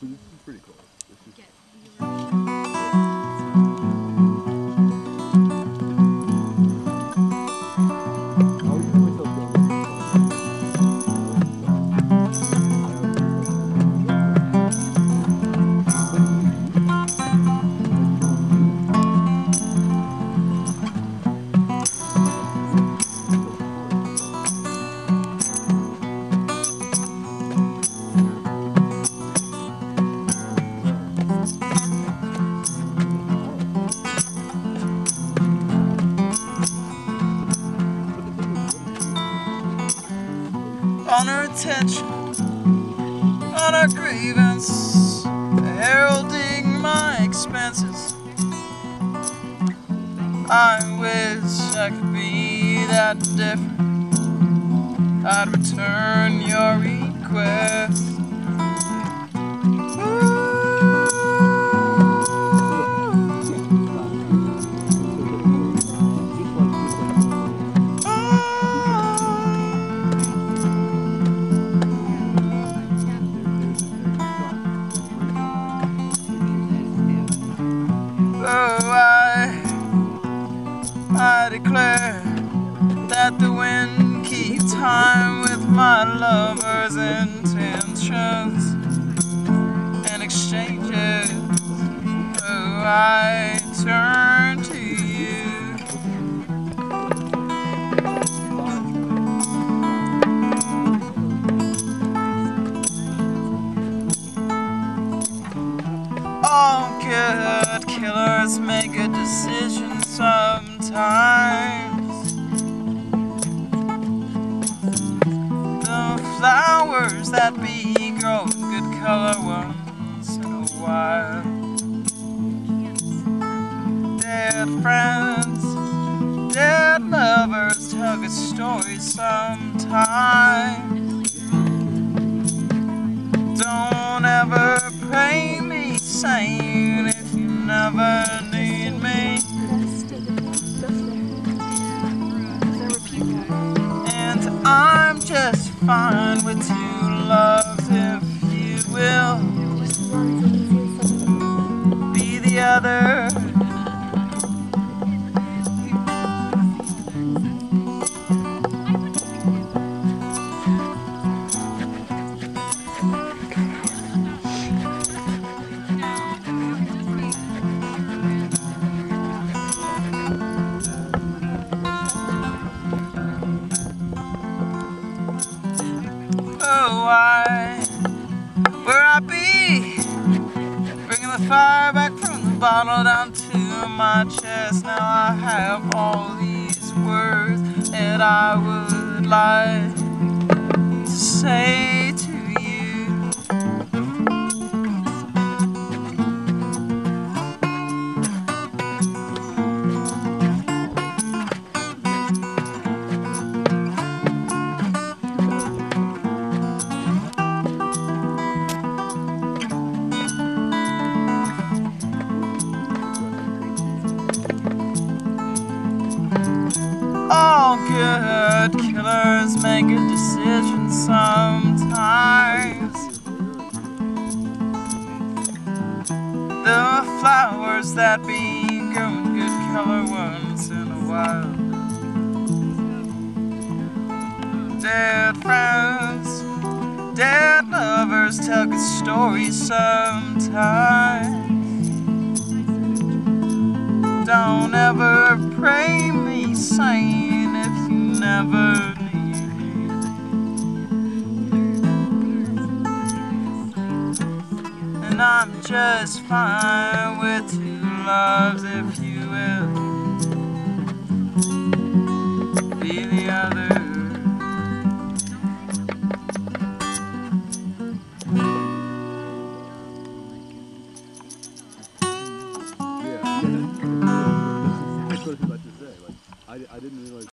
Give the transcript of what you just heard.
So on her attention, on her grievance, heralding my expenses. I wish I could be that different. I'd return your request. Declare that the wind keeps time with my lover's intentions and exchanges. Oh, I turn to you. All good killers make a decision sometimes. Color once in a while. Dead friends, dead lovers tell good stories sometimes. Don't ever pray me sane if you never need me. And I'm just fine with two loves if will be the other. The fire back from the bottle down to my chest. Now I have all these words that I would like to say good killers make a decision sometimes. The flowers that be grow in good color once in a while. Dead friends, dead lovers tell good stories sometimes. Don't ever pray me sane never leave me. And I'm just fine with two loves if you will. Be the other. I didn't realize.